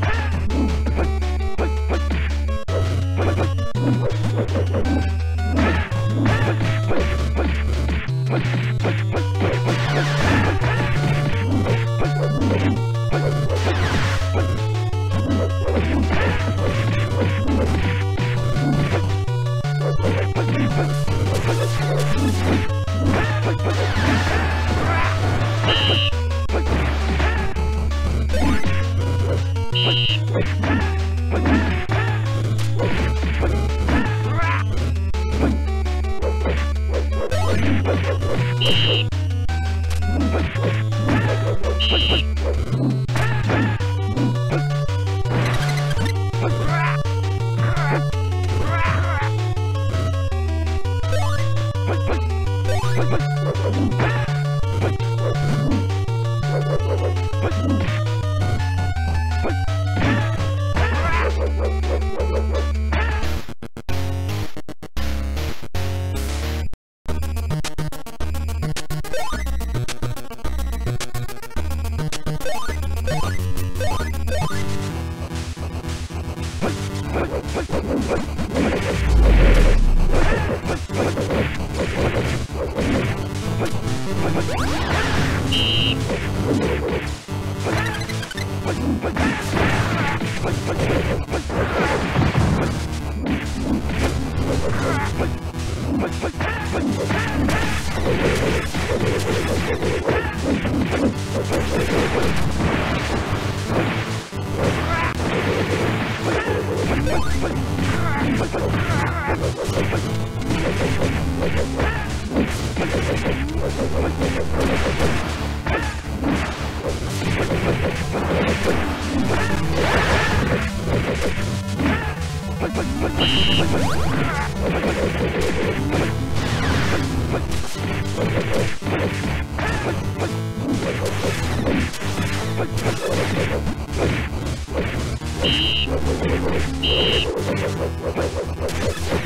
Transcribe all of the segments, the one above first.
Ah! Let's go.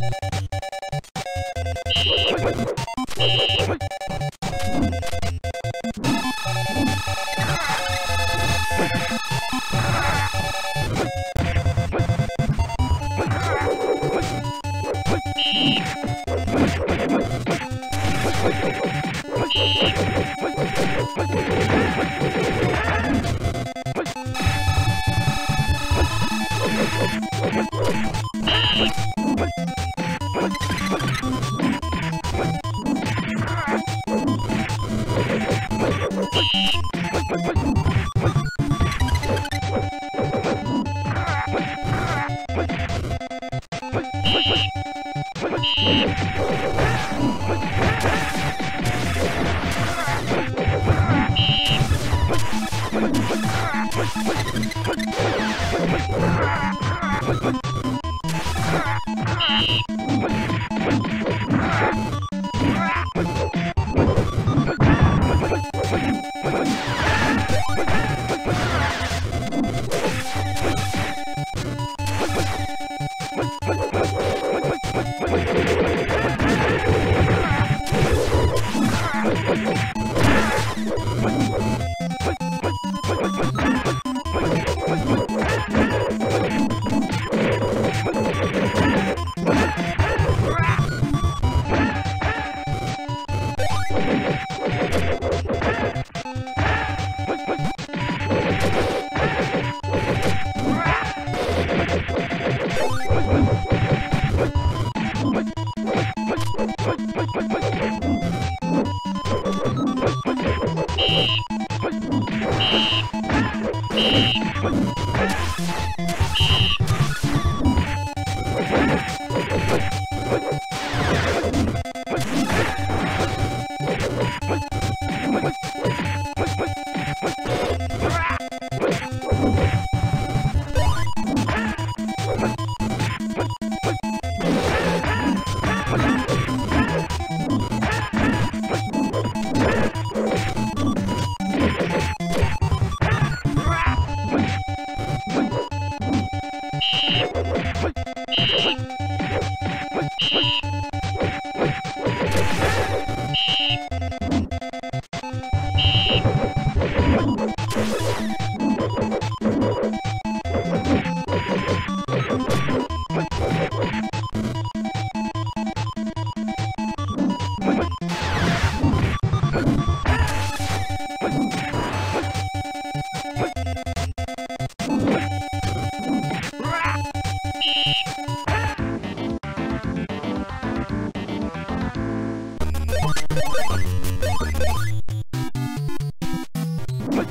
you Let's go.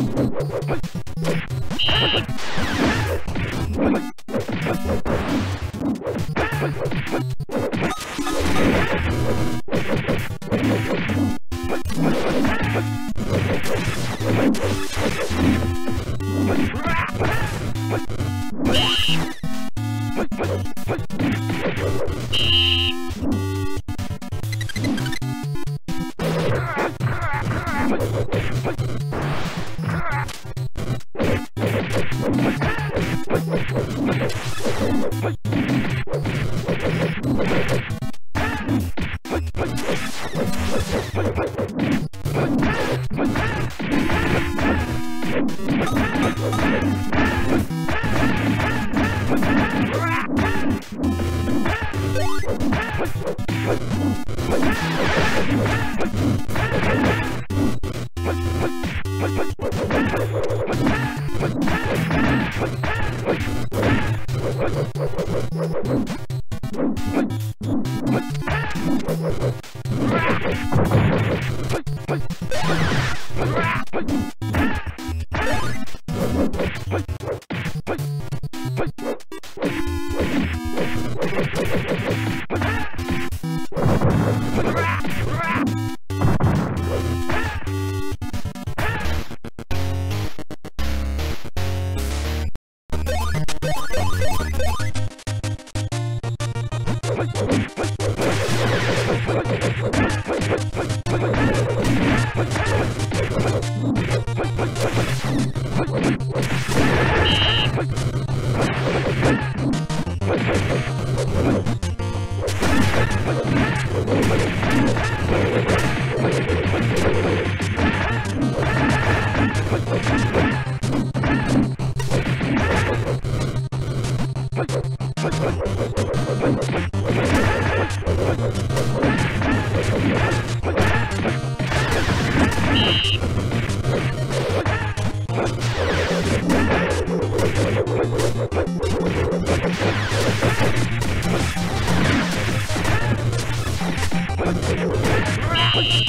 Oh, my God. Let's go. What?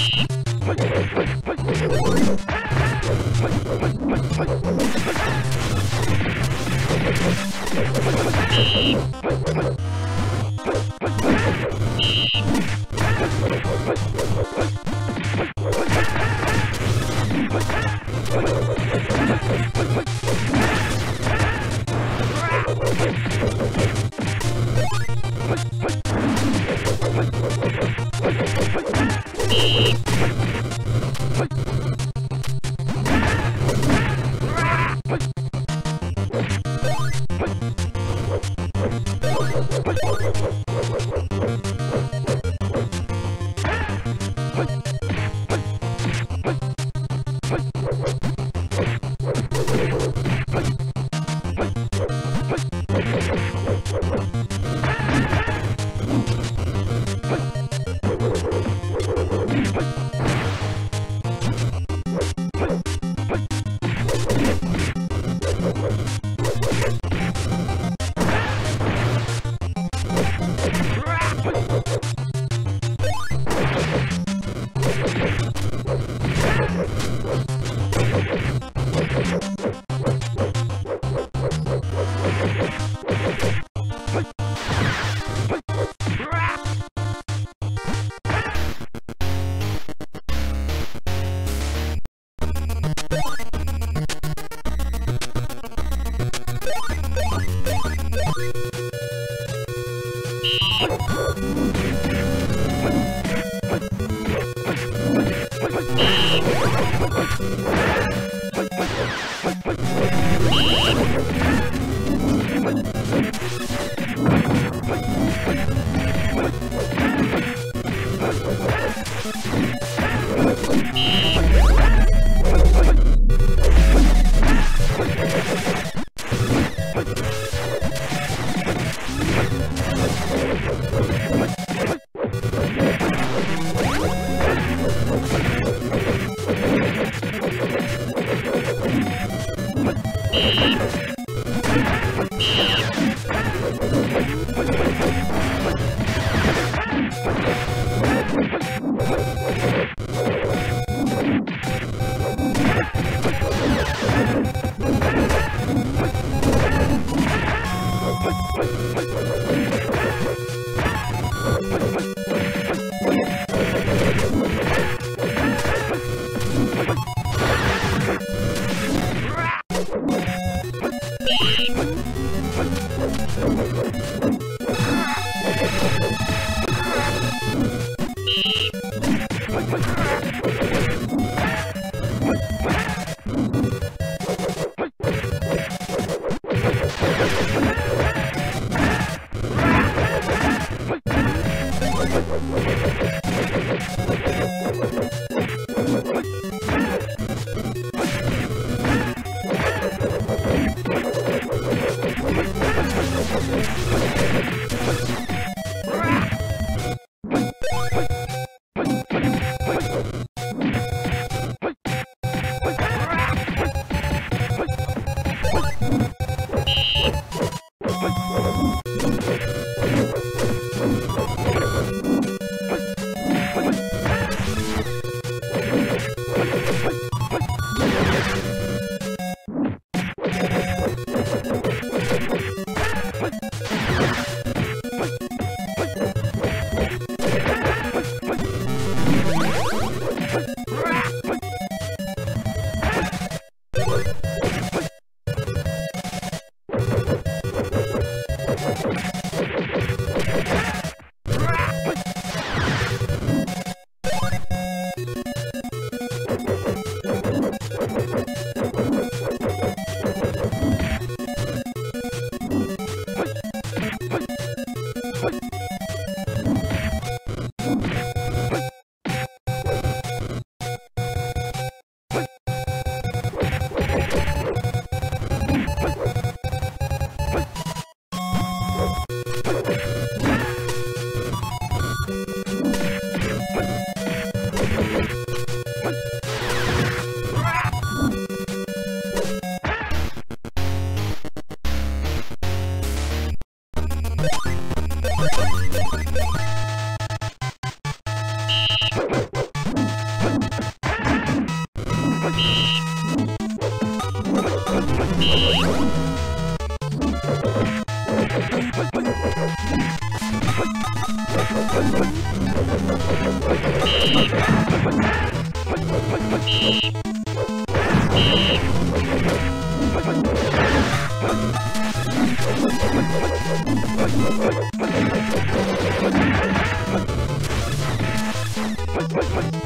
click, click.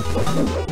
Let's go.